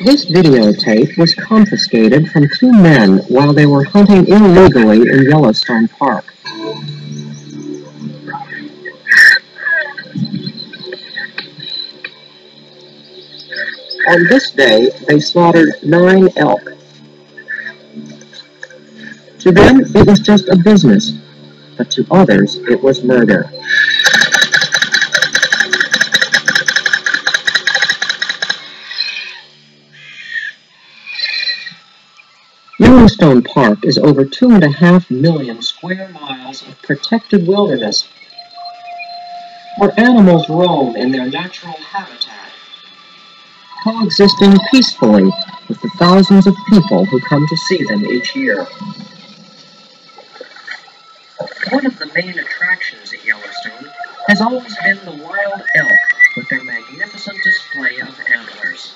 This videotape was confiscated from two men while they were hunting illegally in Yellowstone Park. On this day, they slaughtered nine elk. To them, it was just a business, but to others, it was murder. Yellowstone Park is over two and a half million square miles of protected wilderness where animals roam in their natural habitat, coexisting peacefully with the thousands of people who come to see them each year. One of the main attractions at Yellowstone has always been the wild elk with their magnificent display of antlers.